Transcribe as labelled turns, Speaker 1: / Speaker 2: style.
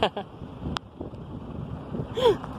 Speaker 1: フッ。